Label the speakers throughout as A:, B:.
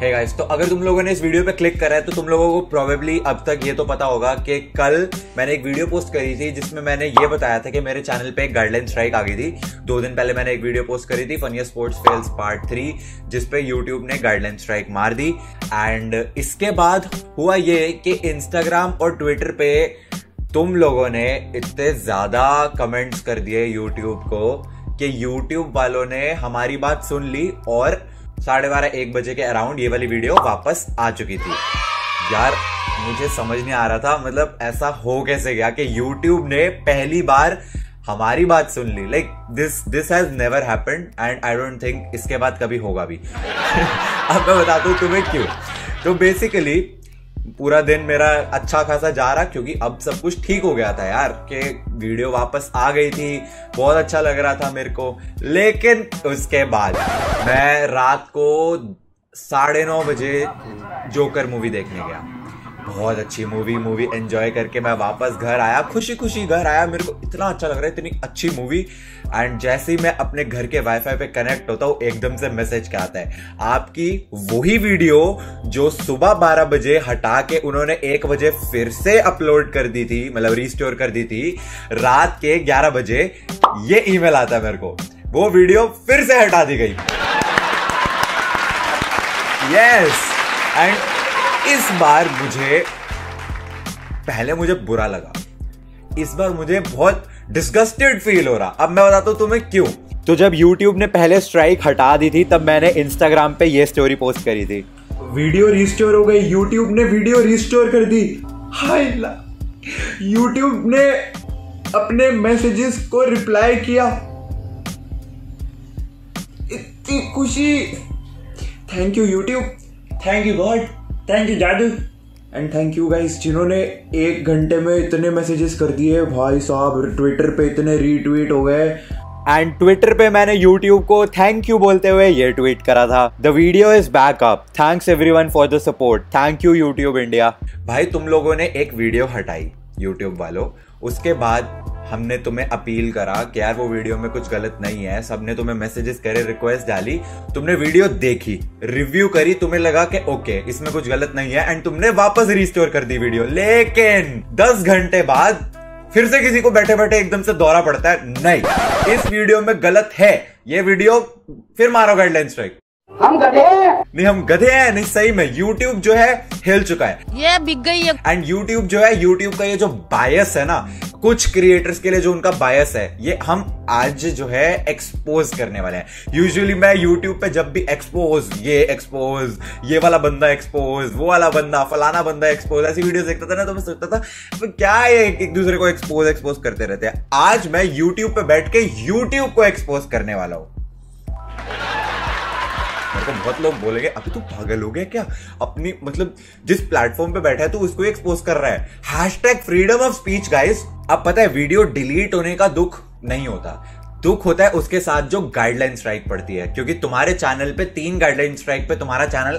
A: है गाइस तो अगर तुम लोगों ने इस वीडियो पे क्लिक करा है तो तुम लोगों को प्रोबेबली अब तक ये तो पता होगा कि कल मैंने एक वीडियो पोस्ट करी थी, जिसमें मैंने ये बताया था कि मेरे चैनल पे एक गाइडलाइन स्ट्राइक आ गई थी। दो दिन पहले मैंने एक वीडियो पोस्ट करी थी funniest sports fails part three जिसपे यूट्यूब ने गाइडलाइन स्ट्राइक मार दी। एंड इसके बाद हुआ ये कि इंस्टाग्राम और ट्विटर पे तुम लोगों ने इतने ज़्यादा कमेंट्स कर दिए यूट्यूब को कि यूट्यूब वालों ने हमारी बात सुन ली और साढ़े बारह, एक बजे के अराउंड ये वाली वीडियो वापस आ चुकी थी। यार, मुझे समझ नहीं आ रहा था मतलब ऐसा हो कैसे गया कि यूट्यूब ने पहली बार हमारी बात सुन ली। Like this this has never happen and I don't think इसके बाद कभी होगा भी। अब मैं बताता हूँ तुम्हें क्यों। तो बेसिकली पूरा दिन मेरा अच्छा खासा जा रहा क्योंकि अब सब कुछ ठीक हो गया था यार, कि वीडियो वापस आ गई थी, बहुत अच्छा लग रहा था मेरे को। लेकिन उसके बाद मैं रात को साढ़े नौ बजे जोकर मूवी देखने गया। बहुत अच्छी मूवी मूवी एंजॉय करके मैं वापस घर आया खुशी खुशी घर आया। मेरे को इतना अच्छा लग रहा है, इतनी अच्छी मूवी एंड जैसे ही मैं अपने घर के वाईफाई पे कनेक्ट होता हूँ, एकदम से मैसेज क्या आता है? आपकी वही वीडियो जो सुबह 12 बजे हटा के उन्होंने एक बजे फिर से अपलोड कर दी थी मतलब रिस्टोर कर दी थी, रात के 11 बजे, ये ईमेल आता है मेरे को। वो वीडियो फिर से हटा दी गई। Yes yes. एंड इस बार मुझे, पहले मुझे बुरा लगा। इस बार मुझे बहुत डिस्गस्टेड फील हो रहा। अब मैं बताता हूँ तुम्हें क्यों। तो जब YouTube ने पहले स्ट्राइक हटा दी थी, तब मैंने Instagram पे ये स्टोरी पोस्ट करी थी।
B: वीडियो रिस्टोर हो गई। YouTube ने वीडियो रिस्टोर कर दी। हाय YouTube ने अपने मैसेजेस को रिप्लाई किया। इतनी खुशी। Thank you YouTube thank you god thank you जादू एंड थैंक यू गाइस जिन्होंने एक घंटे में इतने मैसेजेस कर दिए। भाई साहब ट्विटर पे इतने रीट्वीट हो गए।
A: एंड ट्विटर पे मैंने यूट्यूब को थैंक यू बोलते हुए ये ट्वीट करा था। The video is back up thanks everyone for the support thank you YouTube India भाई, तुम लोगों ने एक वीडियो हटाई यूट्यूब वालों। उसके बाद हमने तुम्हें अपील करा कि यार वो वीडियो में कुछ गलत नहीं है, सबने तुम्हें मैसेजेस करे रिक्वेस्ट डाली, तुमने वीडियो देखी रिव्यू करी, तुम्हें लगा कि ओके इसमें कुछ गलत नहीं है एंड तुमने वापस रिस्टोर कर दी वीडियो। लेकिन दस घंटे बाद फिर से किसी को बैठे बैठे एकदम से दौरा पड़ता है, नहीं, इस वीडियो में गलत है, ये वीडियो फिर मारो गाइडलाइन स्ट्राइक
C: हम गधे हैं।
A: नहीं हम गधे हैं नहीं सही में YouTube जो है हिल चुका है।
D: ये बिक गई है
A: एंड YouTube जो है YouTube का ये जो बायस है ना कुछ क्रिएटर्स के लिए जो उनका बायस है ये हम आज जो है एक्सपोज करने वाले हैं। यूजुअली मैं यूट्यूब पे जब भी एक्सपोज ये एक्सपोज ये वाला बंदा एक्सपोज वो वाला बंदा फलाना बंदा एक्सपोज ऐसी वीडियो देखता था ना तो मैं सोचता था तो क्या ये एक दूसरे को एक्सपोज एक्सपोज करते रहते हैं? आज मैं यूट्यूब पे बैठ के यूट्यूब को एक्सपोज करने वाला हूँ। को बहुत लोग बोलेंगे, अभी तू पागल हो गया क्या? अपनी मतलब जिस प्लेटफॉर्म पे बैठा है, तू उसको एक्सपोज कर रहा है। Hashtag freedom of speech guys अब पता है वीडियो डिलीट होने का दुख नहीं होता। दुख होता है उसके साथ जो गाइडलाइन स्ट्राइक पड़ती है, क्योंकि तुम्हारे चैनल पे, तीन गाइडलाइन स्ट्राइक पे तुम्हारा चैनल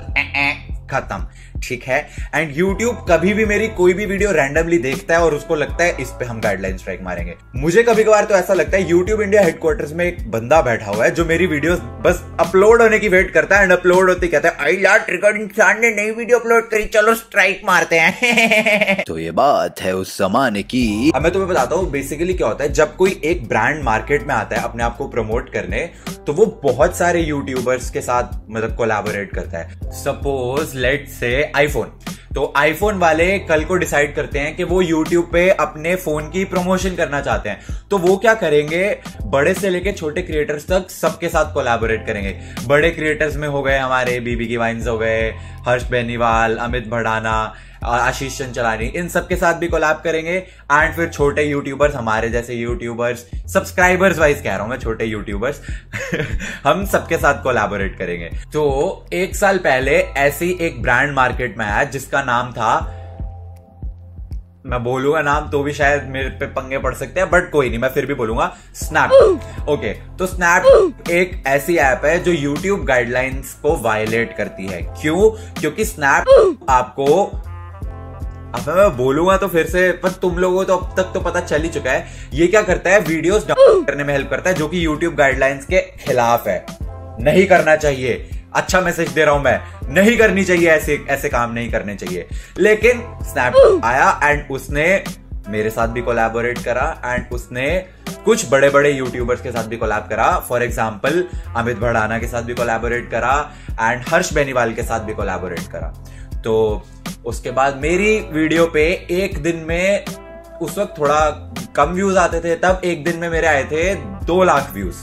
A: खत्म। ठीक है? एंड यूट्यूब कभी भी मेरी कोई भी वीडियो रैंडमली देखता है और उसको लगता है इस पे हम गाइडलाइन स्ट्राइक मारेंगे। मुझे कभी कभार तो ऐसा लगता है यूट्यूब इंडिया हेडक्वार्टर्स में एक बंदा बैठा हुआ है जो मेरी वीडियो बस अपलोड होने की वेट करता है एंड अपलोड होती कहता है आई लाट रिकॉर्डिंग ने नई वीडियो अपलोड करी चलो स्ट्राइक मारते हैं।
E: तो ये बात है उस जमाने की।
A: अब मैं तुम्हें बताता हूँ बेसिकली क्या होता है जब कोई एक ब्रांड मार्केट में आता है अपने आप को प्रमोट करने तो वो बहुत सारे यूट्यूबर्स के साथ मतलब कोलैबोरेट करता है। सपोज़ लेट से आईफोन तो आईफोन वाले कल को डिसाइड करते हैं कि वो यूट्यूब पे अपने फ़ोन की प्रमोशन करना चाहते हैं। तो वो क्या करेंगे? बड़े से लेके छोटे क्रिएटर्स तक सबके साथ कोलैबोरेट करेंगे। बड़े क्रिएटर्स में हो गए हमारे बीबी की वाइन्स हो गए, हर्ष बेनीवाल, अमित भड़ाना आशीष चंचलानी, इन सब के साथ भी कोलैब करेंगे। एंड फिर छोटे यूट्यूबर्स हमारे जैसे यूट्यूबर्स सब्सक्राइबर्स वाइज कह रहा हूँ मैं, छोटे यूट्यूबर्स हम सबके साथ कोलैबोरेट करेंगे। तो एक साल पहले ऐसी एक ब्रांड मार्केट में आया, जिसका नाम था, मैं बोलूँगा नाम तो भी शायद मेरे पे पंगे पड़ सकते हैं बट कोई नहीं, मैं फिर भी बोलूँगा स्नैप ओके तो स्नैप एक ऐसी ऐप है जो यूट्यूब गाइडलाइंस को वायलेट करती है। क्यों? क्योंकि स्नैप आपको अब मैं बोलूँगा तो फिर से, पर तुम लोगों को तो अब तक तो पता चल ही चुका है। ये क्या करता है? वीडियोस डाउनलोड करने में हेल्प करता है, जो कि यूट्यूब गाइडलाइंस के खिलाफ है। नहीं करना चाहिए। अच्छा मैसेज दे रहा हूँ मैं। नहीं करनी चाहिए, ऐसे ऐसे काम नहीं करने चाहिए। लेकिन स्नैप आया एंड उसने मेरे साथ भी कोलैबोरेट करा एंड उसने कुछ बड़े बड़े यूट्यूबर्स के साथ भी कोलैब करा। फॉर एग्ज़ाम्पल अमित भड़ाना के साथ भी कोलैबोरेट करा एंड हर्ष बेनीवाल के साथ भी कोलैबोरेट करा। तो उसके बाद मेरी वीडियो पे एक दिन में उस वक्त थोड़ा कम व्यूज़ आते थे, तब एक दिन में मेरे आए थे दो lakh views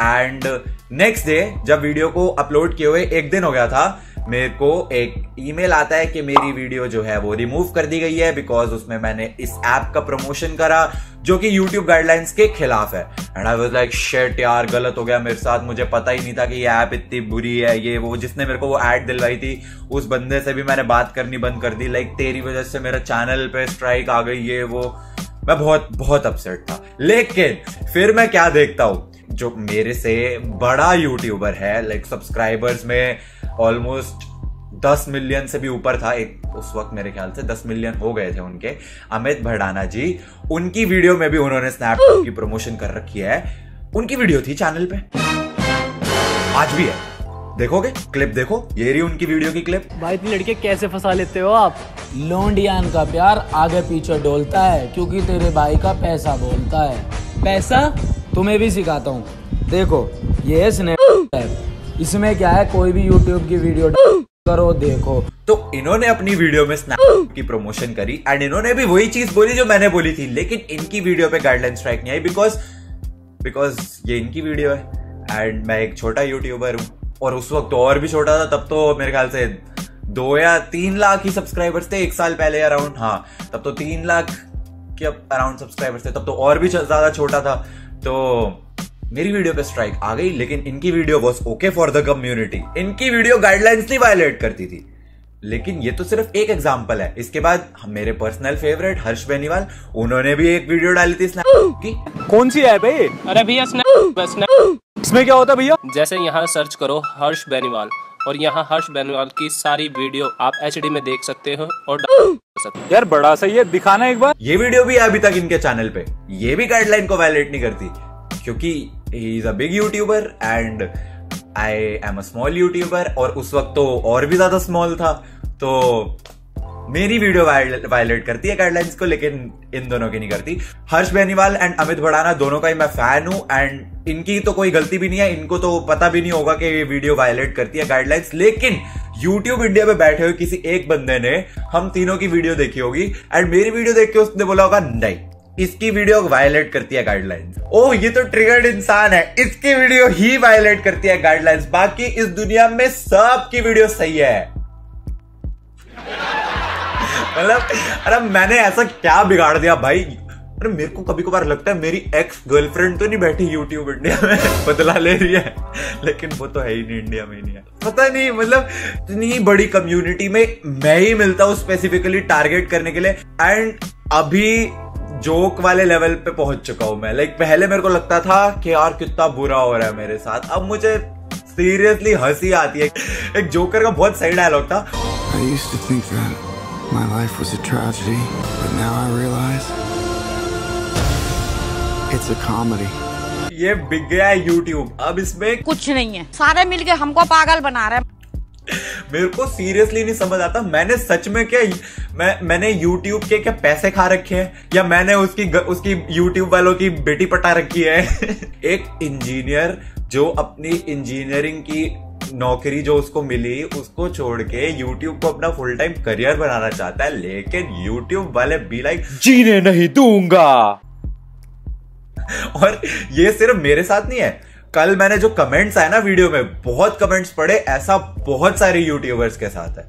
A: and next day जब वीडियो को अपलोड किए हुए एक दिन हो गया था मेरे को एक ईमेल आता है कि मेरी वीडियो जो है वो रिमूव कर दी गई है बिकॉज़ उसमें मैंने इस ऐप का प्रमोशन करा जो कि YouTube गाइडलाइंस के खिलाफ है। And I was like shit यार गलत हो गया मेरे साथ। मुझे पता ही नहीं था कि ये ऐप इतनी बुरी है। ये वो जिसने मेरे को वो ऐड दिलवाई थी उस बंदे से भी मैंने बात करनी बंद कर दी। लाइक like, तेरी वजह से मेरा चैनल पे स्ट्राइक आ गई ये वो। मैं बहुत बहुत अपसेट था। लेकिन फिर मैं क्या देखता हूँ? जो मेरे से बड़ा यूट्यूबर है लाइक सब्सक्राइबर्स में ऑलमोस्ट दस मिलियन से भी ऊपर था एक, उस वक्त मेरे ख्याल से, दस मिलियन हो गए थे उनके। अमित भड़ाना जी, उनकी वीडियो में भी उन्होंने स्नैप की प्रमोशन कर रखी है। उनकी वीडियो थी चैनल पे। आज भी है। देखोगे? क्लिप देखो। ये रही उनकी वीडियो की क्लिप
C: भाई, इतनी लड़के कैसे फंसा लेते हो आप? लोंडियान का प्यार आगे पीछे डोलता है, क्योंकि तेरे भाई का पैसा बोलता है। पैसा? तुम्हें भी सिखाता हूँ। देखो, ये स्नैप इसमें क्या है, कोई भी यूट्यूब की वीडियो करो, देखो।
A: तो इन्होंने अपनी वीडियो में स्नैप की प्रमोशन करी एंड इन्होंने भी वही चीज़ बोली जो मैंने बोली थी, लेकिन इनकी वीडियो पे गाइडलाइन स्ट्राइक नहीं आई बिकॉज़ बिकॉज़ ये इनकी वीडियो है एंड मैं एक छोटा यूट्यूबर हूँ और उस वक्त तो और भी छोटा था, तब तो मेरे ख्याल से दो या तीन लाख ही सब्सक्राइबर्स थे एक साल पहले अराउंड हाँ तब तो तीन लाख के अराउंड सब्सक्राइबर्स थे, तब तो और भी ज़्यादा छोटा था। तो मेरी वीडियो पे स्ट्राइक आ गई लेकिन इनकी video was okay for the community इनकी वीडियो गाइडलाइंस नहीं वायलेट करती थी। लेकिन ये तो सिर्फ़ एक एग्ज़ाम्पल है। इसके बाद मेरे पर्सनल फेवरेट हर्ष बेनीवाल उन्होंने भी एक वीडियो डाली थी स्नैप की
D: कौन सी है ये?
F: अरे भैया स्नैप स्नैप
D: इसमें क्या होता है भैया?
F: जैसे यहाँ सर्च करो हर्ष बेनीवाल। और यहाँ हर्ष बेनीवाल की सारी वीडियो आप एचडी में देख सकते हो और सकते
D: यार बड़ा सही है दिखाना एक बार।
A: ये वीडियो भी है अभी तक इनके चैनल पे। ये भी गाइडलाइन को वायलेट नहीं करती क्योंकि he is a big YouTuber and I am a small YouTuber और उस वक्त तो और भी ज़्यादा स्मॉल था। तो मेरी वीडियो वायलेट करती है गाइडलाइंस को, लेकिन इन दोनों की नहीं करती। हर्ष बेनीवाल एंड अमित भड़ाना दोनों का ही मैं फ़ैन हूँ एंड इनकी तो कोई गलती भी नहीं है। इनको तो पता भी नहीं होगा कि ये वीडियो वायलेट करती है गाइडलाइंस लेकिन यूट्यूब इंडिया में बैठे हुए किसी एक बंदे ने, हम तीनों की वीडियो देखी होगी। एंड मेरी वीडियो देख के उसने बोला होगा, नहीं। इसकी वीडियो वायलेट करती है गाइडलाइंस ओह, ये तो ट्रिगर्ड इंसान है। इसकी वीडियो ही वायलेट करती है गाइडलाइंस बाकी इस दुनिया में सबकी वीडियो सही है। मतलब अरे मैंने ऐसा क्या बिगाड़ दिया भाई? अरे मेरे को कभी कभार लगता है मेरी एक्स गर्लफ्रेंड तो नहीं बैठी यूट्यूब इंडिया में। बदला ले रही है। लेकिन वो तो है ही नहीं इंडिया में नहीं है। पता नहीं मतलब इतनी बड़ी कम्युनिटी में मैं ही मिलता हूँ स्पेसिफिकली टारगेट करने के लिए। एंड अभी जोक वाले लेवल पे पहुँच चुका हूँ मैं। लाइक पहले मेरे को लगता था कि यार कितना बुरा हो रहा है मेरे साथ। अब मुझे सीरियसली हँसी आती है। एक जोकर का बहुत सही डायलॉग था।
G: I used to think that my life was a tragedy, but now I realize it's a comedy.
A: ये बिक गया है यूट्यूब अब इसमें
H: कुछ नहीं है। सारे मिलके हमको पागल बना रहे हैं।
A: मेरे को सीरियसली नहीं समझ आता। मैंने सच में क्या मैं मैंने YouTube के क्या पैसे खा रखे हैं? या मैंने उसकी उसकी YouTube वालों की बेटी पटा रखी है? एक इंजीनियर जो अपनी इंजीनियरिंग की नौकरी जो उसको मिली उसको छोड़ के यूट्यूब को अपना फुल टाइम करियर बनाना चाहता है लेकिन यूट्यूब वाले बी लाइक
D: जीने नहीं दूँगा।
A: और ये सिर्फ़ मेरे साथ नहीं है। कल मैंने जो कमेंट्स आए ना वीडियो में बहुत कमेंट्स पड़े ऐसा बहुत सारे यूट्यूबर्स के साथ है।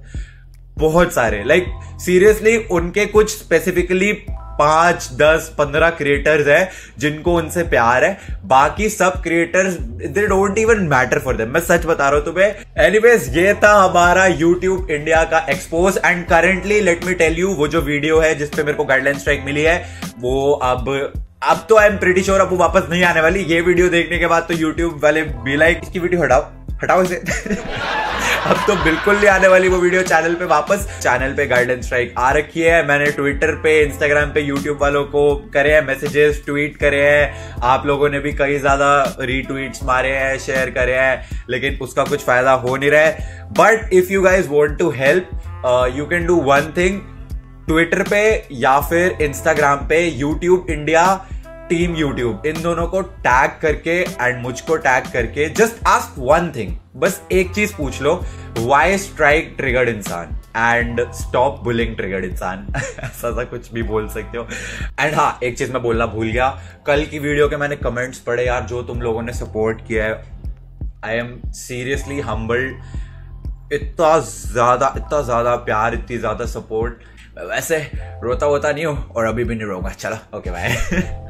A: बहुत सारे। लाइक like, सीरियसली उनके कुछ स्पेसिफिकली पाँच दस पंद्रह क्रिएटर्स है जिनको उनसे प्यार है। बाकी सब creators they don't even matter for them मैं सच बता रहा हूँ तुम्हें। एनीवेज ये था हमारा यूट्यूब इंडिया का expose and currently let me tell you वो जो वीडियो है जिसपे मेरे को गाइडलाइन स्ट्राइक मिली है वो अब अब तो आई एम प्रिटी श्योर अब वो वापस नहीं आने वाली। ये वीडियो देखने के बाद तो यूट्यूब वाले बी लाइक इसकी वीडियो हटाओ हटाओ इसे। अब तो बिल्कुल नहीं आने वाली वो वीडियो चैनल पे वापस। चैनल पे गाइडलाइन स्ट्राइक आ रखी है। मैंने ट्विटर पे इंस्टाग्राम पे यूट्यूब वालों को करे हैं मैसेजेस ट्वीट करे हैं। आप लोगों ने भी कई ज़्यादा रीट्वीट्स मारे हैं शेयर करे हैं, लेकिन उसका कुछ फ़ायदा हो नहीं रहा है। But if you guys want to help you can do one thing Twitter पे या फिर इंस्टाग्राम पे यूट्यूब इंडिया टीम यूट्यूब इन दोनों को टैग करके एंड मुझको टैग करके जस्ट आस्क वन थिंग बस एक चीज़ पूछ लो वाई स्ट्राइक ट्रिगर्ड इंसान? एंड स्टॉप बुलिंग ट्रिगर्ड इंसान। ऐसा सा कुछ भी बोल सकते हो। एंड हाँ एक चीज़ मैं बोलना भूल गया। कल की वीडियो के मैंने कमेंट्स पढ़े, यार, जो तुम लोगों ने सपोर्ट किया है। आई एम सीरियसली हम्बल्ड इतना ज़्यादा इतना ज़्यादा प्यार, इतनी ज़्यादा सपोर्ट वैसे रोता वोता नहीं हूँ और अभी भी नहीं रोऊँगा। चलो ओके बाय